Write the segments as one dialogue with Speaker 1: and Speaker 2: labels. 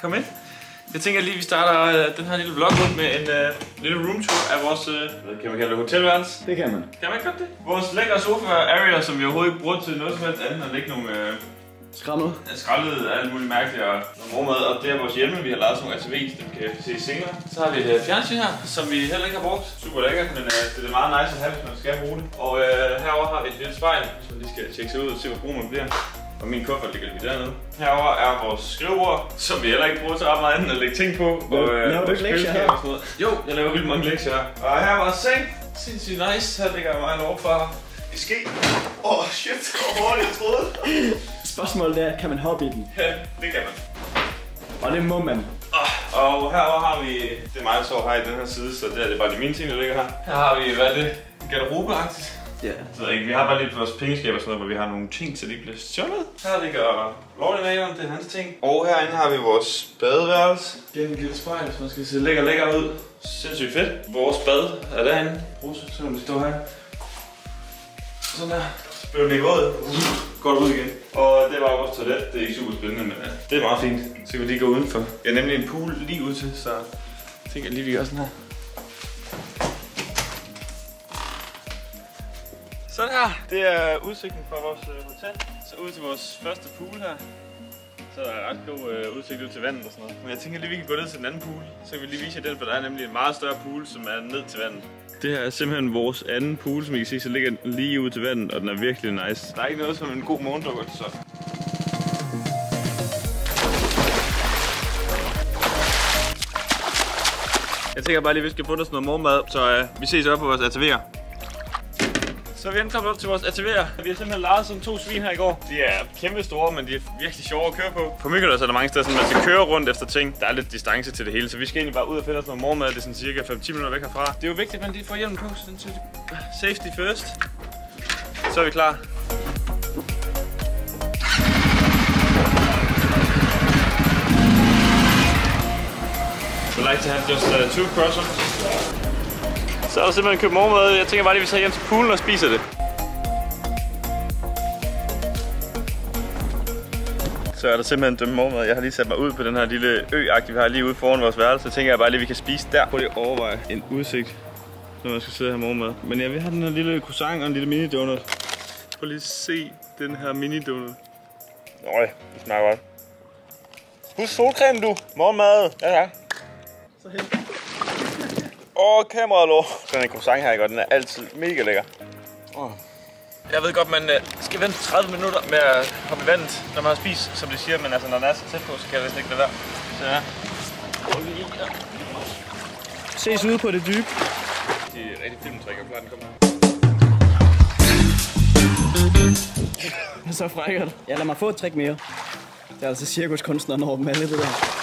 Speaker 1: Kom ind. Jeg tænker lige, at vi starter øh, den her lille vlog ud med en øh, lille roomtour af vores, øh, kan man kalde det, hotelværelse.
Speaker 2: Det kan man.
Speaker 1: Kan man godt det? Vores lækre sofa area, som vi overhovedet ikke bruger til noget som helst andet end at lægge nogle øh,
Speaker 2: Skrammet.
Speaker 1: skrællet alt muligt mærkeligt og nogle mormad. Og det er vores hjemme, vi har lavet sådan nogle ATV, dem kan vi se senere. Så har vi et øh, fjernsyn her, som vi heller ikke har brugt. Super lækkert, men øh, det er meget nice at have, hvis man skal bruge det. Og øh, herover har vi et lille spejl, man lige skal tjekke sig ud og se, hvor brug man bliver. Og min kuffert ligger lige dernede. Herover er vores skrivebord, som vi heller ikke bruger til ret meget andet end at lægge ting på. Og, øh,
Speaker 2: Laver du ikke lektier her?
Speaker 1: og sådan noget. Jo, jeg laver vildt mange lektier her. Og her er vores seng. Sindssygt nice. Her ligger mig en overfra. I ske. Åh, oh, shit. Hvor hurtigt jeg troede.
Speaker 2: Spørgsmålet er, kan man hoppe i den?
Speaker 1: Ja, det kan man.
Speaker 2: Og det må man.
Speaker 1: Og herover har vi, det er mig, der sover her i den her side, så det er det bare de mine ting, der ligger her. Her har vi, hvad er det? Garderobeagtigt.
Speaker 2: Ja.
Speaker 1: Jeg ved ikke, vi har bare lidt vores pengeskab og sådan noget, hvor vi har nogle ting, så de ikke bliver stjålet. Her ligger lordenageren, det er hans ting. Og herinde har vi vores badeværelse. Igen en lille spejl, hvis man skal se lækker lækker ud. Sindssygt fedt. Vores bad er derinde. Bruse, selvom de står her. Sådan der. Så bliver den ikke våd. Går ud igen. Og det var vores toilet. Det er ikke super spændende, men ja, det er meget fint. Så kan vi lige gå udenfor. Jeg har nemlig en pool lige ud til, så jeg tænker lige, vi gør sådan her. Sådan her. Det er udsigten fra vores øh, hotel. Så ud til vores første pool her. Så er der ret god øh, udsigt ud til vandet og sådan noget. Men jeg tænker lige, vi kan gå ned til den anden pool. Så kan vi lige vise jer den, for der er nemlig en meget større pool, som er ned til vandet. Det her er simpelthen vores anden pool, som I kan se, så ligger den lige ud til vandet, og den er virkelig nice. Der er ikke noget som en god morgendukker, så Jeg tænker bare lige, at vi skal få os noget morgenmad, så øh, vi ses op på vores ATV'er. Så er vi ankommet op til vores ATV'er. Vi har simpelthen lejet sådan to svin her i går. De er kæmpe store, men de er virkelig sjove at køre på. På Mykonos er der mange steder, sådan, man skal køre rundt efter ting. Der er lidt distance til det hele, så vi skal egentlig bare ud og finde os noget morgenmad. Det er sådan cirka 5-10 minutter væk herfra. Det er jo vigtigt, at man lige får hjelmen på, sådan til safety first. Så er vi klar. We like to have just uh, two croissants. Så er der simpelthen købt morgenmad. Jeg tænker bare lige, at vi tager hjem til poolen og spiser det. Så er der simpelthen dømme morgenmad. Jeg har lige sat mig ud på den her lille ø vi har lige ude foran vores værelse. Så tænker jeg bare lige, at vi kan spise der. Prøv lige at overveje en udsigt, når man skal sidde her morgenmad. Men jeg vil have den her lille croissant og en lille mini donut. Prøv lige at se den her mini donut. Nøj, det smager godt. Husk solcreme, du. Morgenmad. Ja, ja.
Speaker 2: Så hen.
Speaker 1: Åh, kameralår. Sådan en croissant her, ikke? Og den er altid mega lækker. Oh. Jeg ved godt, man øh, skal vente 30 minutter med at hoppe i vandet, når man har spist, som de siger, men altså, når den er så tæt på, så kan jeg vist ikke lade være. Så ja.
Speaker 2: Ses ude på det dybe.
Speaker 1: De er rigtig filmtræk, og klar, den kommer her.
Speaker 2: Så frækkert. Ja, lad mig få et trick mere. Det er altså cirkuskunstneren over dem alle det der.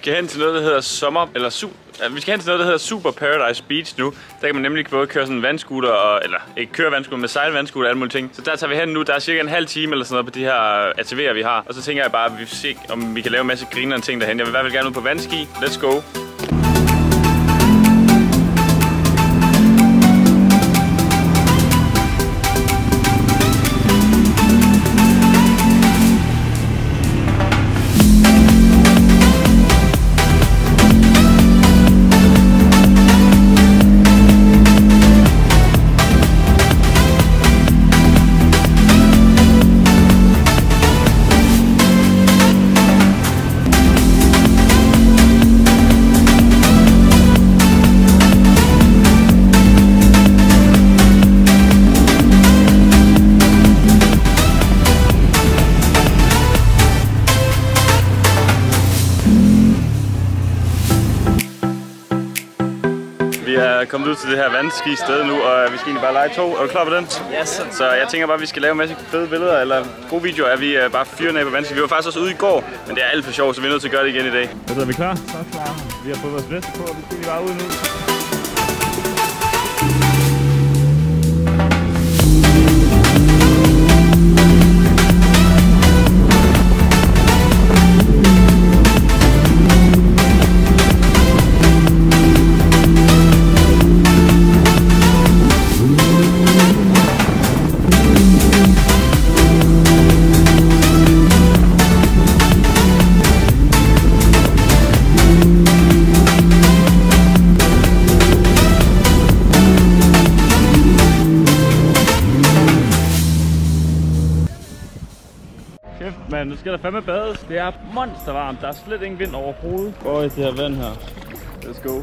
Speaker 1: Vi skal hen til noget, der hedder sommer, eller su vi skal hen til noget, der hedder Super Paradise Beach nu. Der kan man nemlig både køre sådan en vandscooter, og, eller ikke køre vandscooter, men sejle vandscooter og alle mulige ting. Så der tager vi hen nu. Der er cirka en halv time eller sådan noget på de her øh, ATV'er, vi har. Og så tænker jeg bare, at vi se, om vi kan lave en masse grinerende ting derhen. Jeg vil i hvert fald gerne ud på vandski. Let's go. Vi er kommet ud til det her vandski sted nu, og vi skal egentlig bare lege to. Er du klar på den?
Speaker 2: Ja, så.
Speaker 1: Så jeg tænker bare, at vi skal lave en masse fede billeder, eller gode videoer, at vi uh, bare fyrer ned på vandski. Vi var faktisk også ude i går, men det er alt for sjovt, så vi er nødt til at gøre det igen i dag. Så er vi klar? Så klar. Vi har fået vores veste på, og vi skal bare ud nu. Skal der fandme bades. Det er monstervarmt. Der er slet ingen vind overhovedet. Øj, det her vand her. Let's go.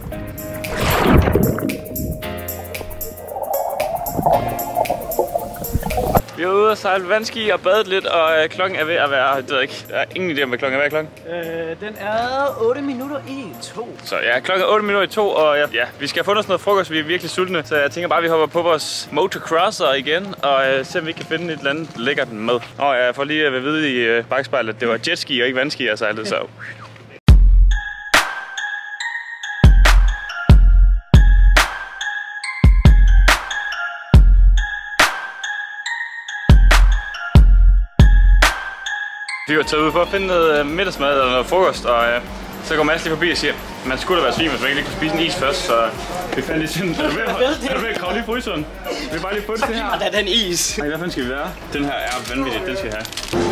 Speaker 1: Vi er ude og sejle vandski og badet lidt, og øh, klokken er ved at være... Det ved jeg ikke. Jeg har ingen idé om, hvad klokken er. Hvad er klokken?
Speaker 2: Øh, den er 8 minutter i 2.
Speaker 1: Så ja, klokken er 8 minutter i to, og ja, ja, vi skal have fundet os noget frokost. Vi er virkelig sultne, så jeg tænker bare, at vi hopper på vores motocrosser igen, og øh, se om vi kan finde et eller andet lækkert med. Og jeg får lige at vide i øh, bagspejlet, at det var jetski og ikke vandski, jeg sejlede, så... Vi var taget ud for at finde noget øh, middagsmad eller noget frokost, og øh, så går Mads lige forbi og siger, man skulle da være svin, hvis man ikke lige kunne spise en is først, så vi fandt lige sådan, er du ved, er du ved at kravle lige i fryseren? Vi har bare lige fundet det her.
Speaker 2: Og der er den is.
Speaker 1: Ej, hvad fanden skal vi være? Den her er vanvittig, den skal vi have.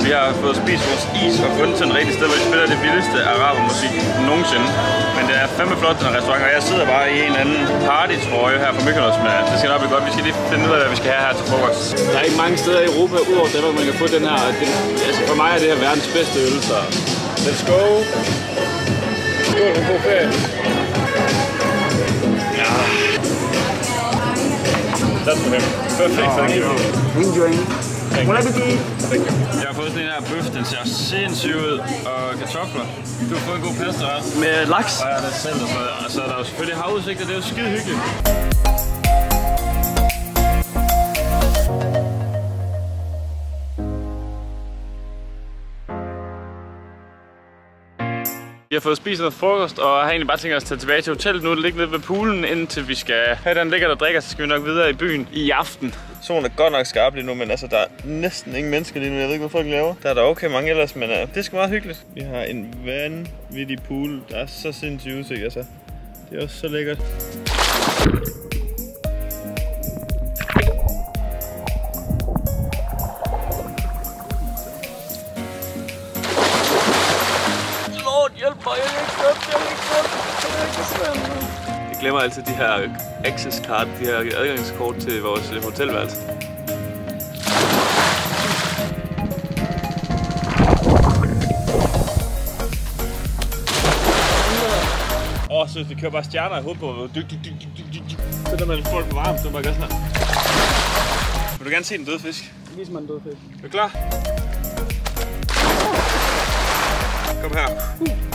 Speaker 1: Vi har fået spist vores is og fundet til en rigtig sted, hvor de spiller det vildeste arabermusik nogensinde. Men det er fandme flot, den her restaurant, og jeg sidder bare i en eller anden partytrøje her fra Mykonos med. Det skal nok blive godt. Vi skal lige finde ud af, hvad vi skal have her til frokost.
Speaker 3: Der er ikke mange steder i Europa, udover Danmark, man kan få den her. Den, altså for mig er det her verdens bedste øl, så let's go. Skål, en god ferie.
Speaker 1: That's for him. Perfect, thank you.
Speaker 2: Enjoy. Bon appétit.
Speaker 1: Jeg har fået sådan en her bøf, den ser sindssyg ud, og kartofler. Du har fået en god pasta ret.
Speaker 2: Med laks.
Speaker 1: Og ja, det er selv og noget. Og så er der jo selvfølgelig havudsigt, og det er jo skide hyggeligt. Vi har fået spist noget frokost, og har egentlig bare tænkt os at tage tilbage til hotellet nu, Det ligger nede ved poolen, indtil vi skal have den lækker, der drikker, så skal vi nok videre i byen i aften. Solen er godt nok skarp lige nu, men altså, der er næsten ingen mennesker lige nu. Jeg ved ikke, hvad folk laver. Der er der okay mange ellers, men uh, det er sgu meget hyggeligt. Vi har en vanvittig pool. Der er så sindssygt udsigt, altså. Det er også så lækkert. Jeg
Speaker 3: glemmer altid de her access card, de her adgangskort til vores øh, hotelværelse.
Speaker 1: Åh, oh, så vi kører bare stjerner i hovedet på. Dyk, dyk, dyk, dyk, dyk. Så der man folk på varmt, så bare gør sådan her. Vil du gerne se den døde fisk?
Speaker 2: Vis mig en død fisk.
Speaker 1: Er du klar? Kom her.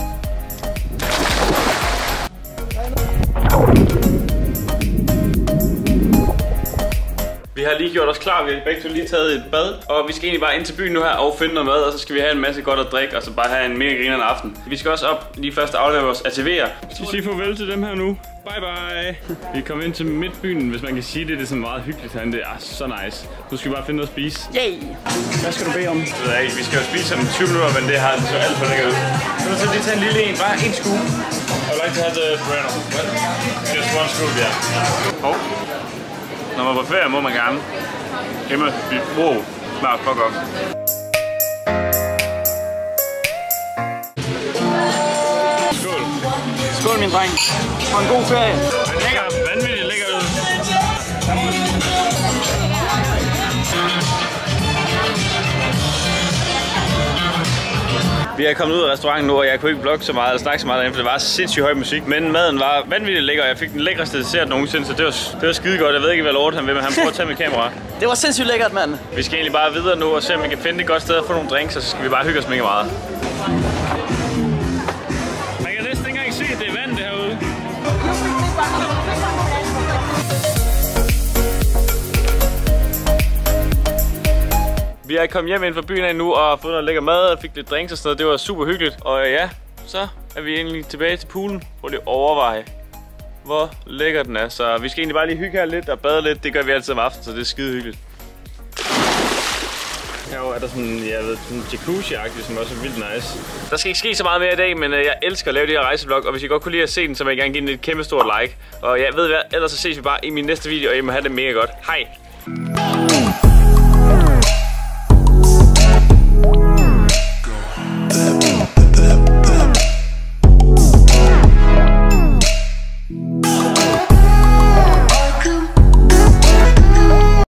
Speaker 1: Vi har lige gjort os klar, vi har begge to lige taget et bad, og vi skal egentlig bare ind til byen nu her og finde noget mad, og så skal vi have en masse godt at drikke, og så bare have en mega grinerende aften. Vi skal også op lige først aflevere vores ATV'er. Skal vi sige farvel til dem her nu? Bye bye! Vi er kommet ind til midtbyen, hvis man kan sige det, det er sådan meget hyggeligt herinde, det er så nice. Nu skal vi bare finde noget at spise.
Speaker 2: Yay. Hvad skal du bede om?
Speaker 1: Det ved jeg ikke. Vi skal jo spise om 20 minutter, men det har det så alt for lækkert ud. Så nu lige tage en lille en, bare en skue. I would like to have the burrito. Just one scoop, ja. Hov. Når man er på ferie, må man gerne. Emma, wow, smager fuck godt. Skål.
Speaker 2: Skål, min dreng. Og en god ferie.
Speaker 1: Lækker Er kommet ud af restauranten nu, og jeg kunne ikke vlogge så meget eller snakke så meget derinde, for det var sindssygt høj musik. Men maden var vanvittigt lækker, og jeg fik den lækreste dessert nogensinde, så det var, det var skide godt. Jeg ved ikke, hvad Lord han vil, men han prøver at tage mit kamera.
Speaker 2: Det var sindssygt lækkert, mand.
Speaker 1: Vi skal egentlig bare videre nu og se, om vi kan finde et godt sted at få nogle drinks, og så skal vi bare hygge os mega meget. Vi er kommet hjem ind fra byen af nu og har fået noget lækker mad og fik lidt drinks og sådan noget. Det var super hyggeligt. Og ja, så er vi egentlig tilbage til poolen. Prøv lige at overveje, hvor lækker den er. Så vi skal egentlig bare lige hygge her lidt og bade lidt. Det gør vi altid om aftenen, så det er skide hyggeligt. Her er der sådan, jeg ved, sådan jacuzzi-agtigt, som også er vildt nice. Der skal ikke ske så meget mere i dag, men øh, jeg elsker at lave de her rejsevlog, og hvis I godt kunne lide at se den, så vil jeg gerne give den et kæmpe stort like. Og jeg ved hvad, ellers så ses vi bare i min næste video, og I må have det mega godt. Hej!